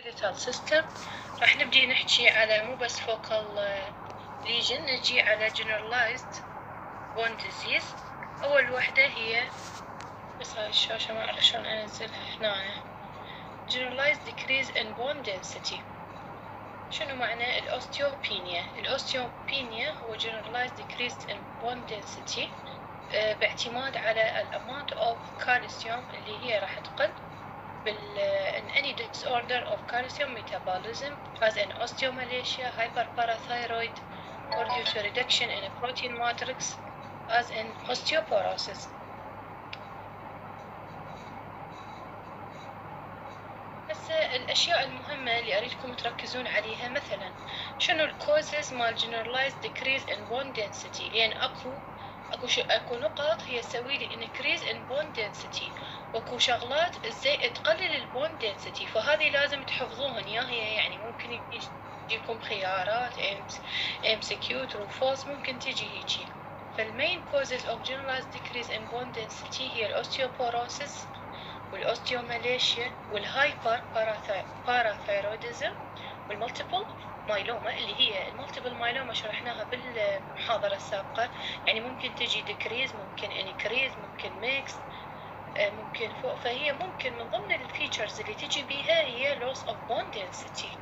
skeletal system. راح نبدي نحكي على مو بس focal lesion نجي على generalized bone disease. أول وحدة هي بس هاي الشاشة ما أعرف شلون أنزلها هنا. generalized decrease in bone density. شنو معنى الأوستيوبينيا؟ الأوستيوبينيا هو generalized decrease in bone density باعتماد على الامount of calcium اللي هي راح تقل. in any disorder of calcium metabolism as in osteomalacia, hyperparathyroid or due to reduction in a protein matrix as in osteoporosis. هسه الأشياء المهمة اللي أريدكم تركزون عليها مثلا شنو الكوزز مال generalized decrease in bone density لأن أكو أكو ش... أكو نقط هي تسوي لي increase in bone density وأكو شغلات إزاي تقلل ال bone density فهذه لازم تحفظوهن يا هي يعني ممكن يجيكم خيارات MCQ true false ممكن تجي هيجي. فال main causes of generalized decrease in bone density هي ال osteoporosis وال osteomalacia وال hyperparathyroidism وال multiple myeloma اللي هي ال multiple myeloma شرحناها بالمحاضرة السابقة. يعني ممكن تجي decrease ممكن increase ممكن mix ممكن فوق. فهي ممكن من ضمن ال features اللي تجي بيها هي loss of bone density.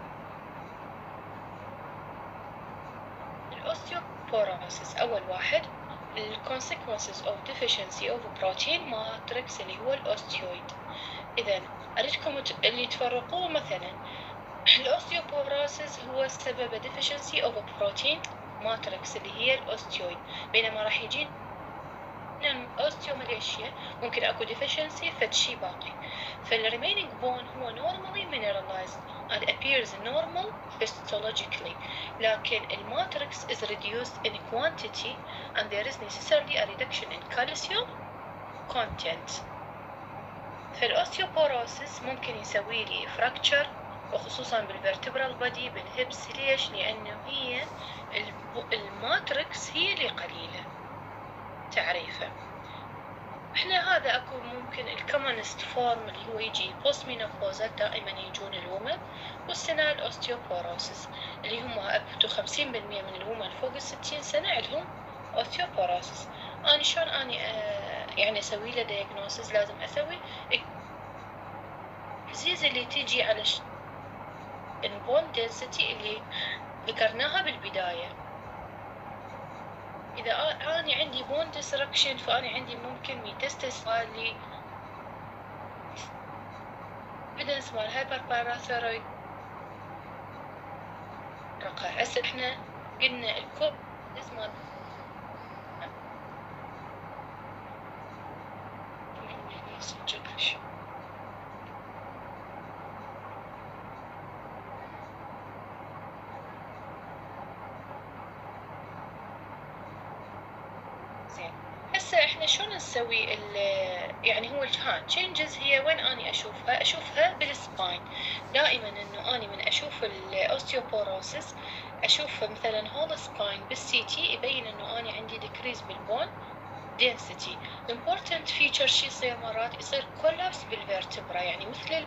ال osteoporosis أول واحد. ال consequences of deficiency of protein matrix اللي هو ال osteoid. إذا أريدكم اللي تفرقوه مثلا ال osteoporosis هو سبب deficiency of protein matrix اللي هي ال osteoid بينما راح يجي ال osteomalacia ممكن أكو deficiency فد شي باقي فال remaining bone هو normally mineralized and appears normal histologically لكن ال matrix is reduced in quantity and there is necessarily a reduction in calcium content فال osteoporosis ممكن يسوي لي fracture وخصوصا بال vertebral body بال hips ليش لأنه هي ال matrix هي اللي قليلة تعريفه. إحنا هذا أكو ممكن ال commonest form اللي هو يجي postmenopausal دائما يجون ال women والسنة ال osteoporosis اللي هم خمسين بالمية من ال women فوق الستين سنة عندهم osteoporosis أنا شلون أني آه يعني أسوي له diagnosis لازم أسوي الديزيز اللي تيجي على البون دنسيتي اللي ذكرناها بالبداية. إذا أنا عندي بون ديستركشن فأنا عندي ممكن ميتستس مالي evidence مال هايبر باراثيرويد رقع هسه إحنا قلنا الكوب مال هسه إحنا شلون نسوي يعني هو ها changes هي وين أني أشوفها؟ أشوفها بال spine دائما إنه أني من أشوف ال osteoporosis أشوف مثلا whole spine بال CT يبين إنه أني عندي decrease بال bone density. Important feature شي يصير مرات؟ يصير collapse بال vertebra يعني مثل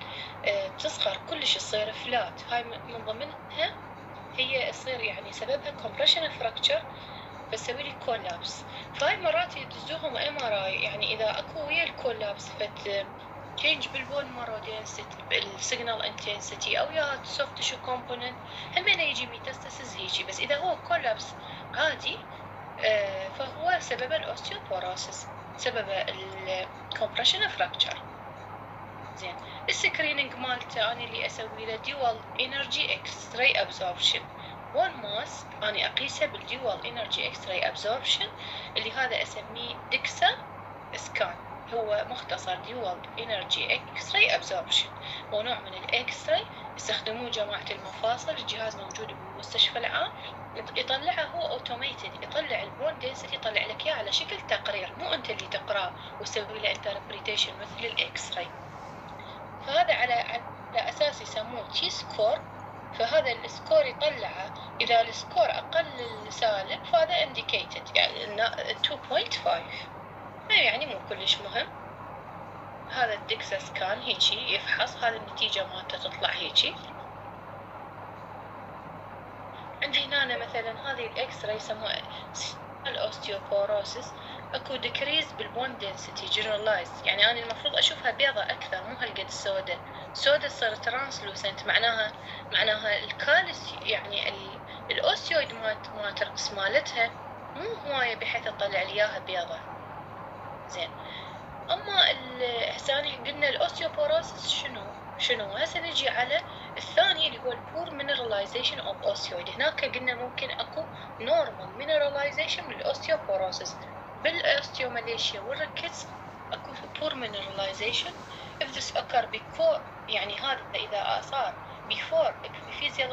تصغر كلش تصير flat هاي من ضمنها هي يصير يعني سببها compression fracture. بسوي لي collapse فهاي مرات يدزوهم MRI يعني إذا أكو ويا ال collapse فد change بال bone marrow density بال signal intensity أو يا soft tissue component همين يجي metastasis هيجي. بس إذا هو collapse عادي آه فهو سبب ال osteoporosis سبب ال compression fracture زين. ال screening مالته أنا اللي أسوي له dual energy x-ray absorption mass أنا أقيسه بال dual energy x-ray absorption اللي هذا أسميه DEXA scan هو مختصر dual energy x-ray absorption هو نوع من ال x-ray يستخدموه جماعة المفاصل الجهاز موجود بالمستشفى العام. يطلعه هو automated يطلع ال bone density يطلع لك إياه على شكل تقرير مو أنت اللي تقراه وتسوي له interpretation مثل ال x-ray فهذا على على أساس يسموه T-score فهذا ال score يطلعه إذا ال score أقل السالب فهذا indicated يعني 2.5 يعني مو كلش مهم. هذا ال DEXA scan هيجي يفحص هذا النتيجة مالته تطلع هيجي. عندي هنا مثلا هذه ال x-ray يسموها ال osteoporosis أكو decrease بال bone density generalized يعني أنا المفروض أشوفها بيضة أكثر مو هالقد سوداء. سوداء تصير translucent معناها معناها ال calc يعني ال osteoid مالت مالت مالتها مو هواية بحيث تطلع لي إياها بيضة. زين. أما هسه قلنا ال osteoporosis شنو؟ شنو؟ هسه نجي على الثاني اللي هو ال poor mineralization of osteoid هناك قلنا ممكن أكو normal mineralization بال osteoporosis بال osteomalacia وال rickets أكو poor mineralization if this occur before يعني هذا إذا صار before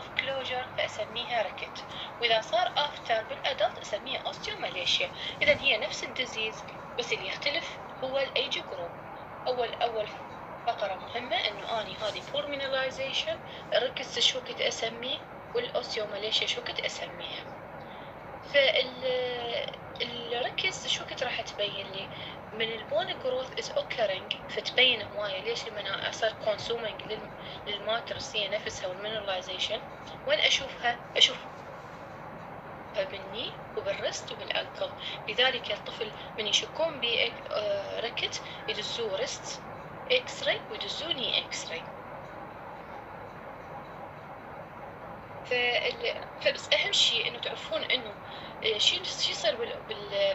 of closure فاسميها rickets وإذا صار after بال adult أسميها osteomalacia اذا هي نفس ال disease بس اللي يختلف هو ال age group اول أول فقرة مهمة إنه آني هذه poor mineralization rickets شو كنت أسميه وال osteomalacia شو كنت أسميها. فال rickets شوكت راح تبين لي؟ من ال bone growth is occurring فتبين هواية ليش لما اصير consuming لل matrix هي نفسها وال mineralization وين أشوفها؟ أشوف بال knee وبال wrist وبال ankle لذلك الطفل من يشكون ب rickets يدزوه wrist X-ray ويدزوه knee X-ray فبس أهم شيء إنه تعرفون إنه شو شو يصير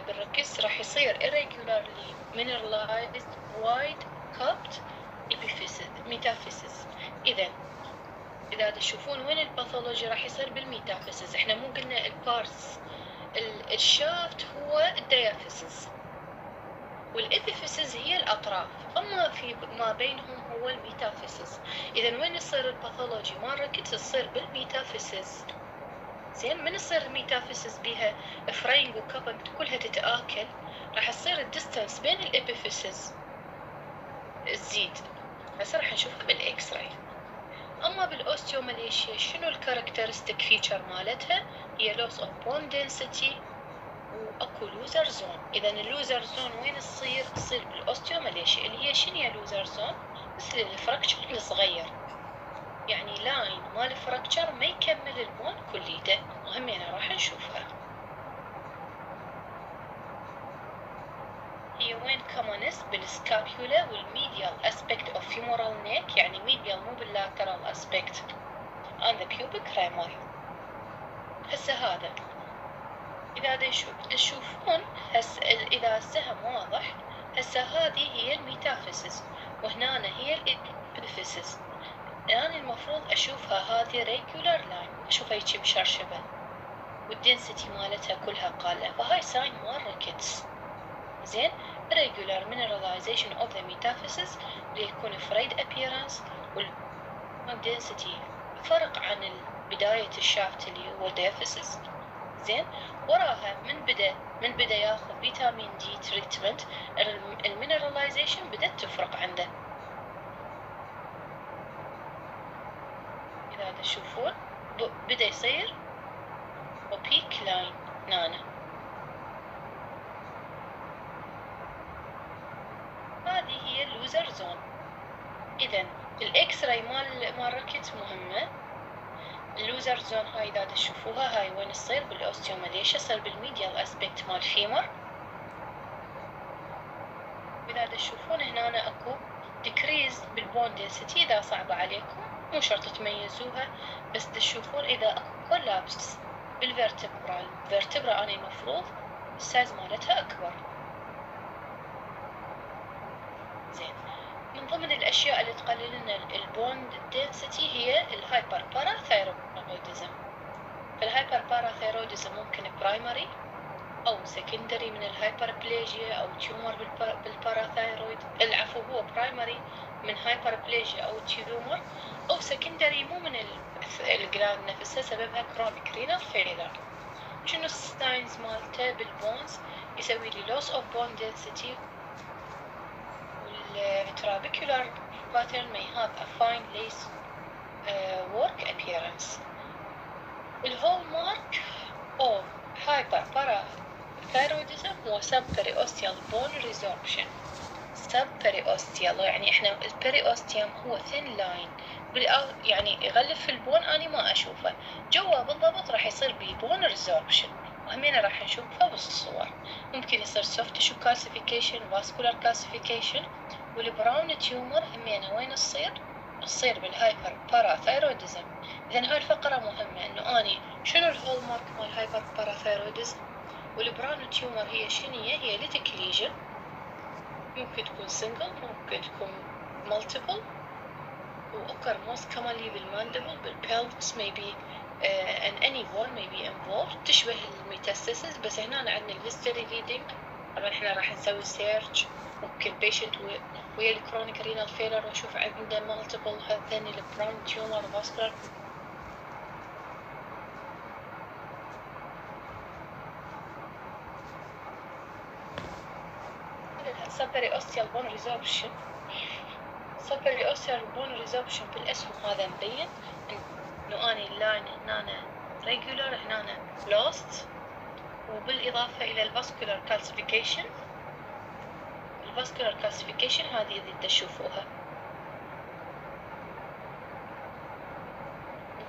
بال rickets راح يصير irregularly mineralized wide cupped epiphysis اذا إذا تشوفون وين ال pathology راح يصير بال metaphysis إحنا مو قلنا ال parts ال shaft هو ال diaphysis وال epiphysis هي الأطراف. أما في ما بينهم هو ال metaphysis إذا وين يصير ال pathology مال rickets تصير بال metaphysis زين من يصير ال metaphysis بيها؟ fraying و cupping كلها تتآكل. راح تصير ال distance بين ال epiphysis تزيد. هسه راح نشوفها بال X-ray أما بال osteomalacia شنو ال characteristic feature مالتها؟ هي loss of bone density وأكو Looser zone. اذا ال Looser zone وين تصير تصير بال osteomalacia. اللي هي شنو هي Looser zone؟ مثل ال fracture الصغير يعني line مال ال fracture ما يكمل ال bone كليته. وهمين راح نشوفها. هي وين commonest بال scapula وال medial aspect of femoral neck يعني medial مو بال lateral aspect on the pubic ramus هسه هذا. إذا تشوفون هس إذا السهم واضح هسه هذه هي ال metaphysis. وهنا هي ال epiphysis الآن المفروض أشوفها هذه regular line أشوفها هيك مشرشبة. وال density مالتها كلها قالة فهاي sign مال rickets زين؟ regular mineralization of the metaphysis يكون frayed appearance وال density فرق عن بداية ال shaft اللي هو ال diaphysis زين؟ وراها من بدأ من بدا ياخذ vitamin D treatment ال mineralization بدأت تفرق عنده. إذا تشوفون بدأ يصير opaque line هنانا هذه هي ال Looser zone اذا ال X-ray مال مال rickets مهمه ال Looser zone هاي اذا تشوفوها هاي وين تصير بال osteomalacia تصير بال medial aspect مال femur واذا تشوفون هنا أكو decrease بال bone density إذا صعبة عليكم مو شرط تميزوها بس تشوفون إذا أكو collapse بال vertebra ال vertebra أنا المفروض ال size مالتها أكبر. زين. من ضمن الأشياء اللي تقلل لنا ال bone density هي ال hyperparathyroidism فال hyperparathyroidism ممكن primary أو secondary من ال hyperplasia أو tumor بال parathyroid العفو هو primary من hyperplasia أو tumor أو secondary مو من ال gland نفسها سببها chronic renal failure شنو ال signs مالته بال bones؟ يسوي لي loss of bone density trabecular pattern may have a fine lace uh, work appearance. ال hallmark of hyperparathyroidism هو subperiosteal bone resorption. periosteal يعني إحنا ال periosteum هو thin line يعني يغلف في ال bone اني ما أشوفه. جوا بالضبط راح يصير بي bone resorption وهمينا راح نشوفها بالصور. ممكن يصير soft tissue calcification vascular calcification وال brown tumor همينا وين تصير تصير بال hyperparathyroidism اذا هاي الفقرة مهمة إنه آني شنو ال hallmark مال hyperparathyroidism وال brown tumor هي شنو هي؟ lytic lesion ممكن تكون single ممكن تكون multiple و occur most commonly بال mandible بال pelvis maybe uh, and any bone may be تشبه ال metastasis بس هنا عندنا ال history reading طبعا إحنا راح نسوي search ممكن patient ويا ال chronic renal failure واشوف عنده multiple هذين ال brown tumor vascular subperiosteal bone resorption subperiosteal bone resorption بالاسم هذا مبين. إنه اني ال line هنا regular هنا lost وبالإضافة إلى ال vascular calcification ال vascular calcification هذه اللي تشوفوها.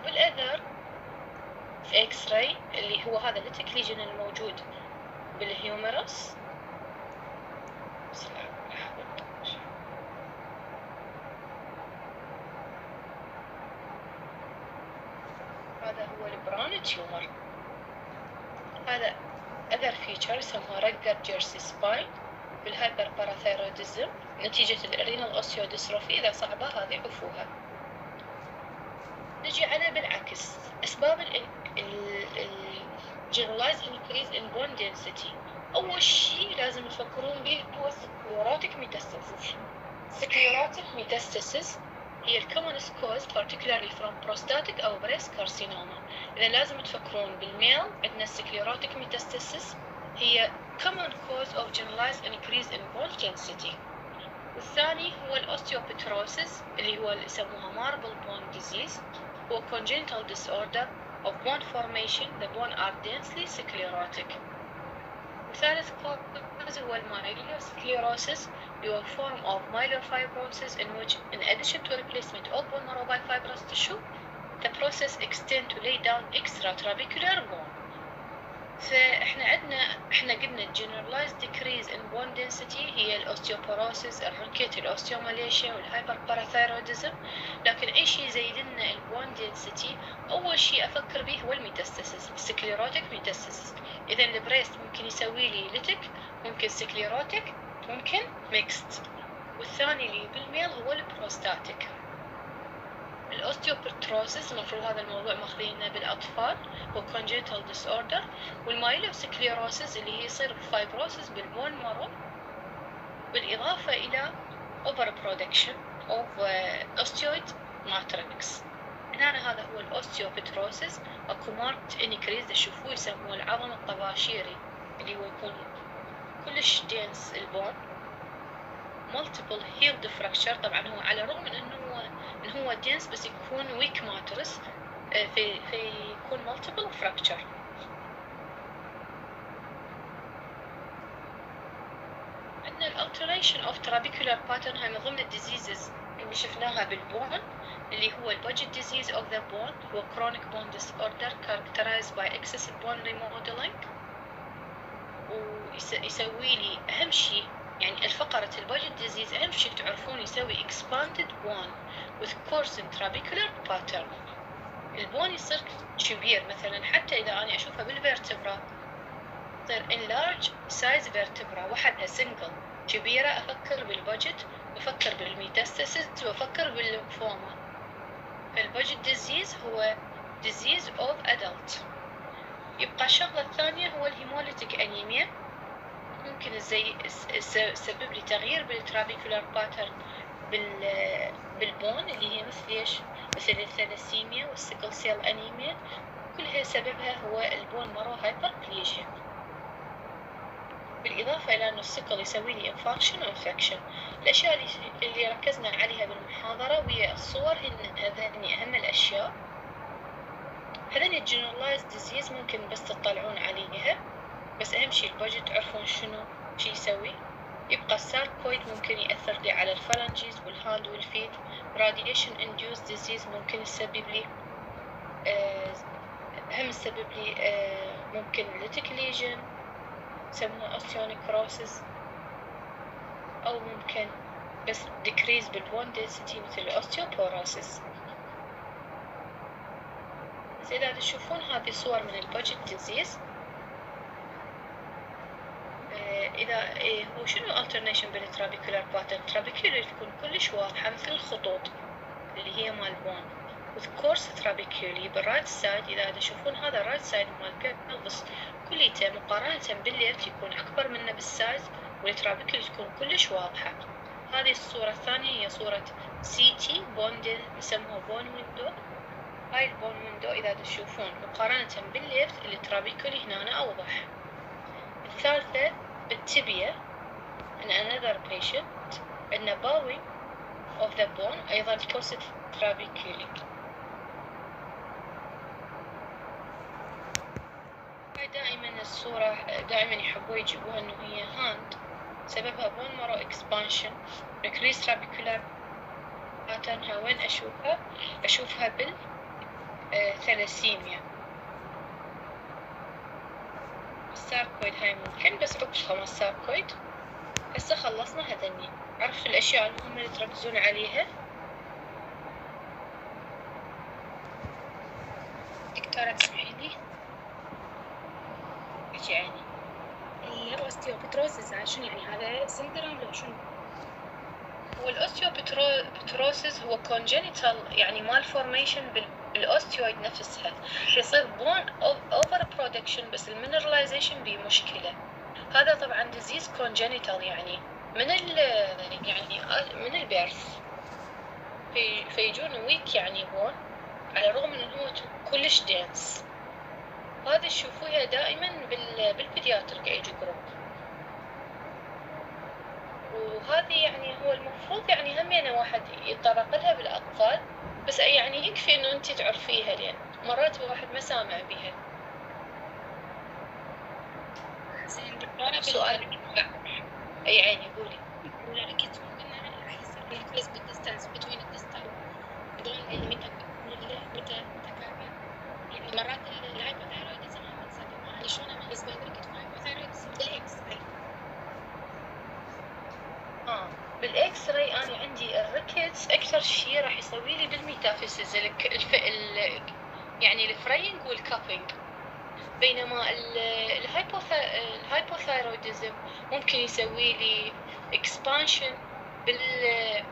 بال other في X-ray اللي هو هذا ال lytic lesion الموجود بال humerus هذا هو ال brown tumor هذا other يسموها rugger jersey spine بال hyperparathyroidism نتيجة ال renal osteodystrophy إذا صعبة هذه عفوها نجي على بالعكس أسباب ال generalized increase in bone density أول شيء لازم تفكرون به هو sclerotic metastasis sclerotic metastasis هي ال commonest cause particularly from prostatic أو breast carcinoma إذا لازم تفكرون بالميل عندنا sclerotic metastasis هي common cause of generalized increase in bone density والثاني هو الأوستيوبتروسيس اللي هو اللي يسموها marble bone disease هو congenital disorder of bone formation the bone are densely sclerotic وثالث cause هو myelosclerosis هو form of myelofibrosis in which in addition to replacement of bone marrow by fibrous tissue the process extend to lay down extra trabecular bone فاحنا عندنا إحنا قلنا generalized decrease in bone density هي ال osteoporosis ال ricket ال osteomalacia وال hyperparathyroidism لكن أي شيء يزيد لنا ال bone density أول شيء أفكر به هو ال metastasis sclerotic metastasis. اذا ال breast ممكن يسوي لي lytic ممكن sclerotic ممكن mixed والثاني اللي بال male هو ال prostatic. ال osteopetrosis المفروض هذا الموضوع ماخذينه بالأطفال هو congenital disorder وال myelosclerosis اللي هي يصير fibrosis بال bone marrow بالإضافة إلى over production of osteoid matrix. هنا هذا هو ال osteopetrosis أكو marked increase تشوفوه يسموه العظم الطباشيري اللي هو يكون كلش dense ال bone. multiple healed fracture طبعا هو على الرغم من إنه dense بس يكون weak matrix في في يكون multiple fracture عندنا ال alteration of trabecular pattern هاي من ضمن ال diseases اللي شفناها بال bone اللي هو ال Paget disease of the bone هو chronic bone disorder characterized by excessive bone remodeling ويسوي لي أهم شيء يعني الفقرة ال Paget disease أهم شيء تعرفون يسوي expanded bone with coarsened trabecular pattern ال bone يصير كبير مثلا حتى إذا أنا أشوفها بال vertebra تصير enlarge size vertebra وحدها single. كبيرة أفكر بال Paget وأفكر بال metastasis وأفكر بالليمفوما. فال Paget disease هو disease of adult. يبقى الشغلة الثانية هو ال hemolytic anemia زي يسبب لي تغيير بال trabecular pattern بال بال bone اللي هي مثل إيش؟ مثل ال thalassemia وال sickle cell anemia. كلها سببها هو ال bone marrow hyperplasia. بالإضافة إلى أنه ال sickle يسوي لي infarction و infection الأشياء اللي ركزنا عليها بالمحاضرة وهي الصور هن هذين أهم الأشياء. هذين ال generalized disease ممكن بس تطلعون عليها. بس أهم شي ال Paget تعرفون شنو؟ شي يسوي؟ يبقى ال sarcoid ممكن يأثر لي على ال phalanges وال hand وال feet radiation induced disease ممكن يسبب لي آه، هم يسبب لي آه، ممكن lytic lesion يسموها osteonecrosis أو ممكن بس decrease بال bone density مثل ال osteoporosis بس إذا تشوفون هذه صور من ال Paget disease إذا إيه هو شنو alternation بين ال trabecular pattern ال trabecular تكون كلش واضحة مثل الخطوط اللي هي مال bone with coarse trabeculae بال right side إذا تشوفون هذا ال right side مال pelvis كليته مقارنة بال left يكون أكبر منه بال size وال trabeculae تكون كلش واضحة. هذه الصورة الثانية هي صورة CT bone window يسموها bone window هاي ال bone window إذا تشوفون مقارنة بال left ال trabeculae هنا أوضح. الثالثة بال tibia in another patient bowing of the bone أيضا trabeculae هاي دائما الصورة دائما يحبوا يجيبوها إنه هي هاند سببها bone marrow expansion increased trabecular patternها. وين أشوفها؟ أشوفها بالثلاسيميا ال sarcoid هاي ممكن بس عقبها ال sarcoid هسه خلصنا هذني عرفت الأشياء المهمة اللي تركزون عليها؟ دكتورة تسمحي لي؟ احكي يعني؟ ال osteopetrosis شنو يعني؟ هذا syndrome لو شنو؟ هو ال osteopetrosis هو congenital يعني malformation بال ال osteoid نفسها. يصير bone over production بس ال mineralization بيه مشكلة. هذا طبعا disease congenital يعني. من ال يعني من ال birth في فيجون weak يعني bone على الرغم من إنه كلش dense هذا تشوفوها دائما بال بال pediatric age group وهذه يعني هو المفروض يعني همينة واحد يتطرق لها بالأطفال. بس يعني يكفي إنه انت تعرفيها لين مرات الواحد ما سامع بيها. زين دكتورة سؤال. أي عيني قولي أحس بال distance بدون متى متى يعني مرات يعني شلون اميز بين ال ricket وال hyperparathyroidism بال X-ray آه بال X-ray أنا عندي ال rickets أكثر شيء راح يسوي لي بال metaphysis الك... الف... ال... يعني ال fraying وال cupping. بينما ال hyperpara... ال hyperparathyroidism ممكن يسوي لي expansion بال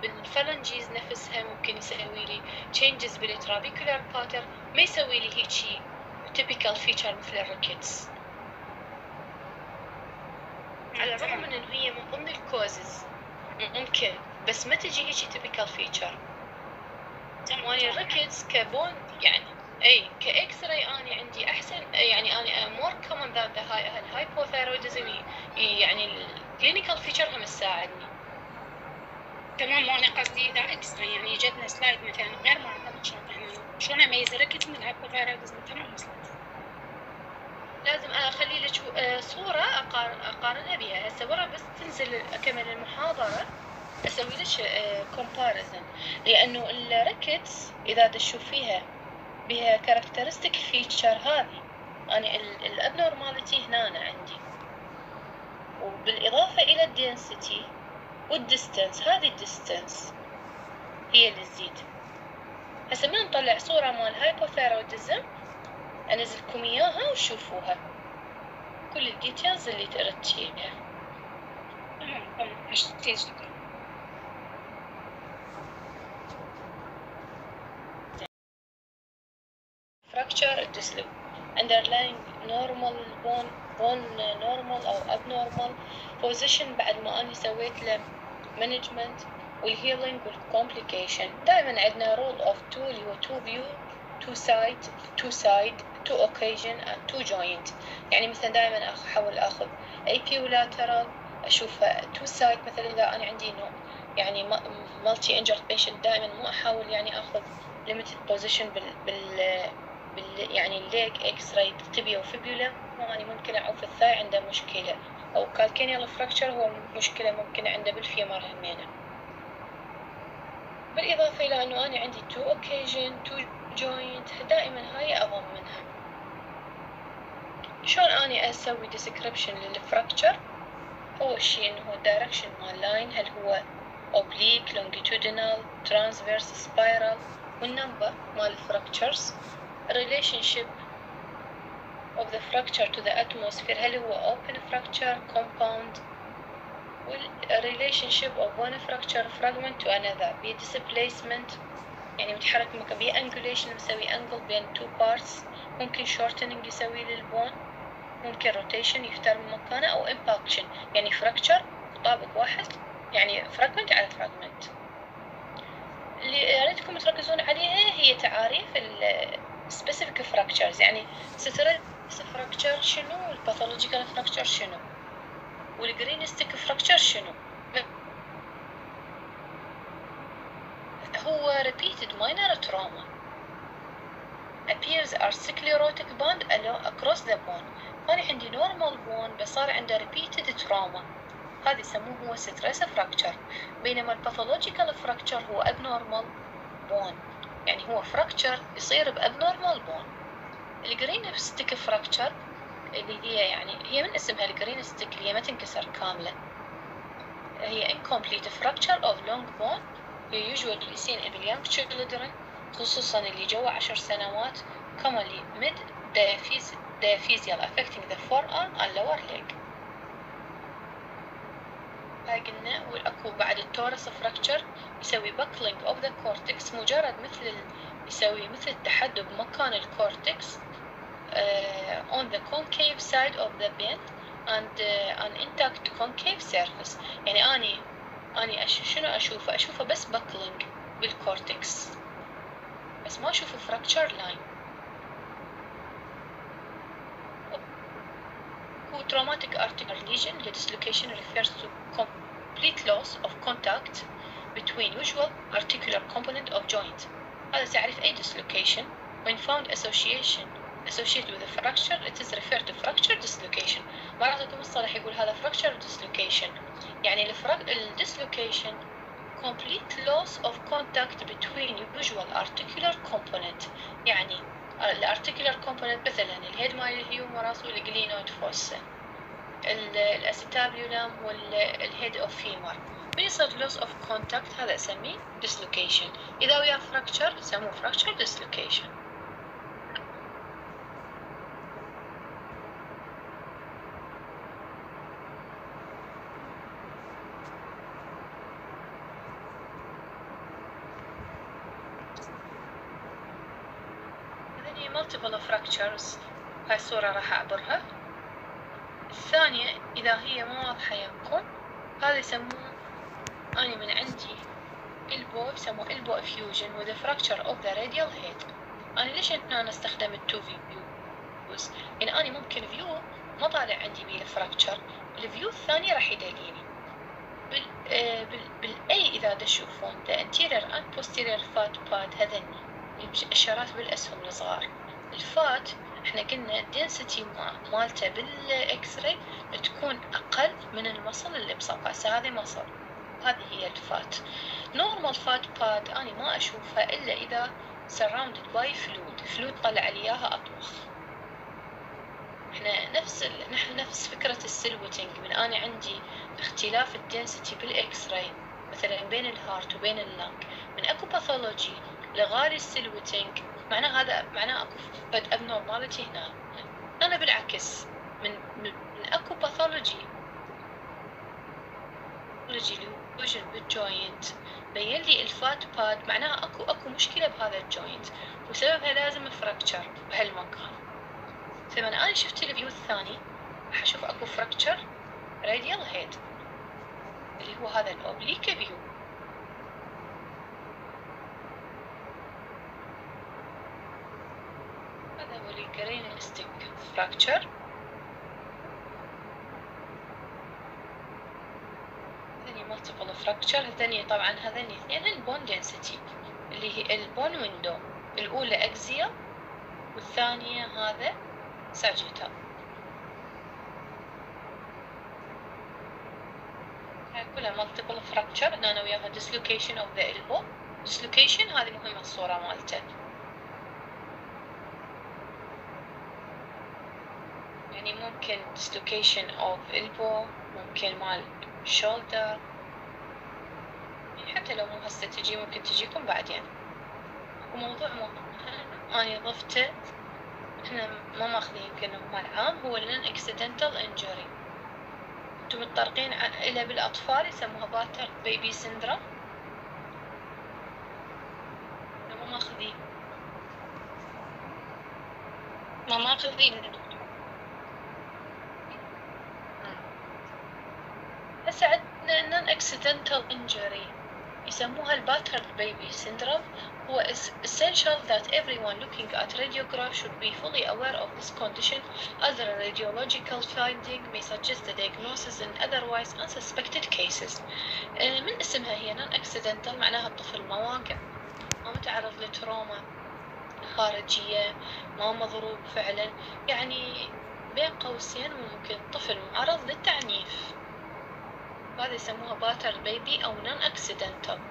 بال phalanges نفسها ممكن يسوي لي changes بال trabecular pattern ما يسوي لي هيك شيء typical feature مثل ال rickets على الرغم من إنه هي من ضمن ال causes ممكن بس ما تجي هيك typical feature. واني ال rickets ك bone يعني إي ك X-ray اني عندي أحسن يعني اني more common than the ال hypothyroidism يعني ال clinical feature هم تساعدني. تمام وأنا قصدي إذا X-ray يعني جتنا slide مثلا غير شلون إحنا شلون اميز ال rickets من ال hypothyroidism تمام وصلت. لازم أخلي لك صورة أقارنها بها هسه ورا بس تنزل اكمل المحاضرة أسوي لك comparison لأنه ال rickets إذا تشوفيها بها characteristic feature هذه يعني ال abnormality هنا عندي. وبالإضافة إلى ال density وال distance هذه ال distance هي اللي تزيد. هسه من نطلع صورة مال هايبوثايرودزم أنزلكم إياها وشوفوها كل الديتيلز اللي تريد تشيلها تمام تمام اشتيج دكتور fracture dislocate underlying normal bone bone normal أو abnormal position بعد ما أنا سويت له management وال healing وال complication دائما عندنا rule of two اللي هو two view two side two side two occasion and two joint يعني مثلا دائما أحاول أخذ AP و lateral أشوفها two side مثلا إذا أنا عندي نوع. يعني multi injured patient دائما مو أحاول يعني أخذ limited position بال, بال بال يعني ال leg X-ray بال tibia و fibula يعني ممكن أعوف ال thigh عنده مشكلة. أو calcaneal fracture هو مشكلة ممكن عنده بال femur همينة. بالإضافة إلى أنه أنا عندي two occasion two joint دائما هاي أضم منها. شلون أني أسوي description للفراكتشر أول شي إنه الدايركشن مال لاين هل هو oblique longitudinal transverse spiral والنمبر مال الفراكتشرز relationship of the fracture to the atmosphere هل هو open fracture compound relationship of one fracture fragment to another بي displacement يعني متحرك مكان بي angulation مسوي angle بين two parts ممكن shortening يسوي للبون ممكن rotation يفتر من مكانه أو impaction يعني fracture طابق واحد يعني fragment على fragment. اللي أريدكم تركزون عليها هي تعاريف ال specific fractures يعني stress fracture شنو؟ والباثولوجيكال fracture شنو؟ والجرين ستيك fracture شنو؟ هو repeated minor trauma. Appears are sclerotic band across the bone أنا عندي normal bone بس صار عنده repeated trauma هذا يسموه هو stress fracture بينما الباثولوجيكال fracture هو abnormal bone يعني هو fracture يصير ب abnormal bone ال greenstick fracture اللي هي يعني هي من اسمها ال greenstick اللي هي ما تنكسر كاملة هي incomplete fracture of long bone usually seen in young children خصوصا اللي جوا عشر سنوات commonly mid diaphysial affecting the forearm and lower leg هاي قلنا والاكو بعد ال torus fracture يسوي buckling of the cortex مجرد مثل. يسوي مثل التحدب مكان ال cortex uh, on the concave side of the bend and uh, an intact concave surface يعني أني أني. شنو أشوفه أشوفه بس buckling بال cortex بس ما أشوف fracture line هو traumatic articular lesion the dislocation refers to complete loss of contact between usual articular component of joint هذا تعريف أي dislocation when found association associated with a fracture it is referred to fracture dislocation مرات المصطلح يقول هذا fracture dislocation يعني ال dislocation complete loss of contact between usual articular component يعني ال articular component مثلا الهيد مال الهيومرس والجلينويد فوسا الاسيتابيولم والهيد أوف فيمر من يصير loss of contact هذا أسميه dislocation. إذا ويا fracture يسموه fracture dislocation. Fractures هاي الصورة راح أعبرها. الثانية إذا هي مو واضحة يمكن هذا يسموه أنا من عندي elbow يسموه elbow effusion with a fracture of the radial head. أنا ليش أنا أستخدم ال two views يعني أنا ممكن view ما طالع عندي بيه ال fracture ال view الثاني راح يدليني. بال, آه بال, بال إذا تشوفون the anterior and posterior fat pad هذني. الإشارات بالأسهم الصغار. ال fat إحنا قلنا ال density مالته بال X-ray تكون أقل من ال muscle اللي بصفه هسه هذه muscle. هذه هي ال fat. normal fat pad اني ما أشوفها إلا إذا surrounded by fluid. fluid طلع لي إياها اطوخ إحنا نفس ال... نحن نفس فكرة ال silhouetting من أنا عندي اختلاف ال density بال X-ray مثلا بين الهارت وبين اللنج من أكو باثولوجي لغاري السلوتنج معناه هذا معناه أكو فد ابنورماليتي هنا. أنا بالعكس من من, أكو باثولوجي باثولوجي لوجن بالجوينت بين لي الفات باد معناها اكو أكو مشكلة بهذا الجوينت. وسببها لازم فراكتشر بهالمكان فلما أنا شفت الفيو الثاني راح أشوف أكو فراكتشر radial head اللي هو هذا ال oblique view fracture هذني multiple fracture هذني طبعا هذني اثنين ال bone density اللي هي ال bone window الأولى axial والثانية هذا sagittal. هاي كلها multiple إن أنا وياها dislocation of the elbow. dislocation هذه مهمة الصورة مالته يعني ممكن dislocation of elbow ممكن مال shoulder. يعني حتى لو مو هسه تجي ممكن تجيكم بعدين وموضوع مهم أنا ضفته. إحنا ما ماخذين يمكن مال عام هو non accidental injury. أنتم متطرقين إلى بالأطفال يسموها باتر بيبي سندروم ماخذين. ما ماخذين هسه عندنا non accidental injury يسموها الباتر بيبي syndrome هو essential that everyone looking at radiograph should be fully aware of this condition a radiological finding may suggest the diagnosis in otherwise unsuspected cases من اسمها هي non accidental معناها الطفل ما واقع ما متعرض لتروما خارجية ما مضروب فعلا يعني بين قوسين ممكن طفل معرض للتعنيف هذا يسموها battered baby أو non accidental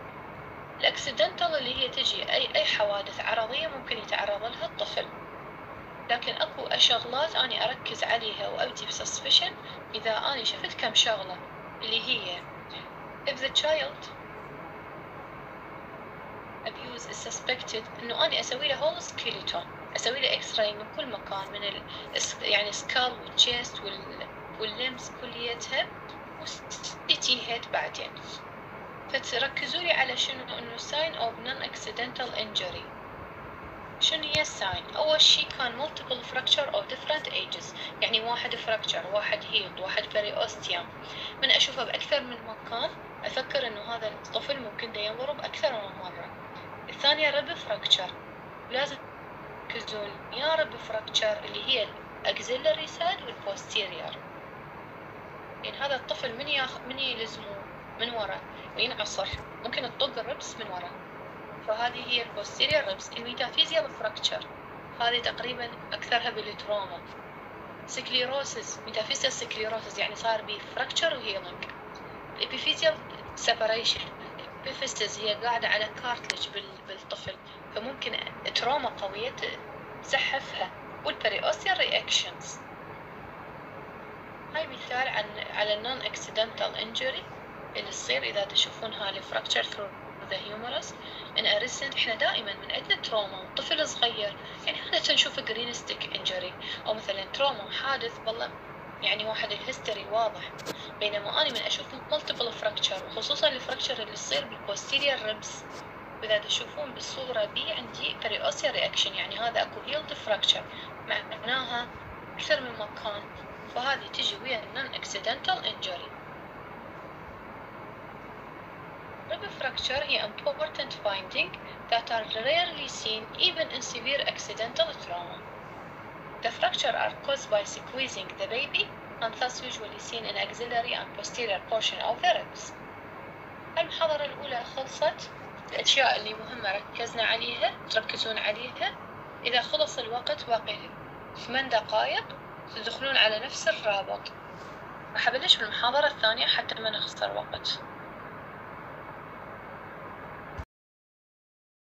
ال accidental اللي هي تجي أي أي حوادث عرضية ممكن يتعرض لها الطفل. لكن أكو أشغلات أني أركز عليها وأبدي ب suspicion إذا أني شفت كم شغلة اللي هي if the child abuse is suspected إنه أني أسوي له whole skeleton أسوي له X-ray من كل مكان من ال يعني سكال والchest وال واللمس كليتها. هيد بعدين. فتركزوا لي على شنو إنه sign of non-accidental injury. شنو هي الساين أول شي كان multiple fracture of different ages. يعني واحد fracture واحد healed واحد periosteum من أشوفه بأكثر من مكان أفكر إنه هذا الطفل ممكن دا ينضرب أكثر من مرة. الثانية رب fracture. لازم تركزون. ال rib fracture اللي هي ال axillary side وال posterior يعني هذا الطفل من ياخ من يلزمه من ورا وينعصر ممكن تطق ال ribs من ورا. فهذه هي ال posterior ribs ال metaphyseal fracture هذه تقريبا أكثرها بال trauma. sclerosis metaphyseal sclerosis يعني صار بي fracture و healing ال epiphyseal separation ال epiphysis هي قاعدة على cartilage بالطفل. فممكن trauma قوية تزحفها وال periosteal reactions هاي مثال عن على non accidental injury اللي تصير إذا تشوفونها ال fracture through the humerus. In a recent إحنا دائما من عندنا trauma وطفل صغير. يعني عادة نشوف green stick injury أو مثلا trauma حادث والله يعني واحد ال history واضح. بينما أنا من أشوف multiple fracture وخصوصا ال fracture اللي يصير بال posterior ribs. وإذا تشوفون بالصورة بي عندي periosteal reaction يعني هذا أكو healed fracture. معناها أكثر من مكان فهذه تجي ويا non accidental injury rib fracture هي important finding that are rarely seen even in severe accidental trauma. The fracture are caused by squeezing the baby and thus usually seen in axillary and posterior portion of the ribs. المحاضرة الأولى خلصت الأشياء اللي مهمة ركزنا عليها تركزون عليها إذا خلص الوقت باقي ثمان دقائق تدخلون على نفس الرابط. راح أبلش بالمحاضرة الثانية حتى ما نخسر وقت.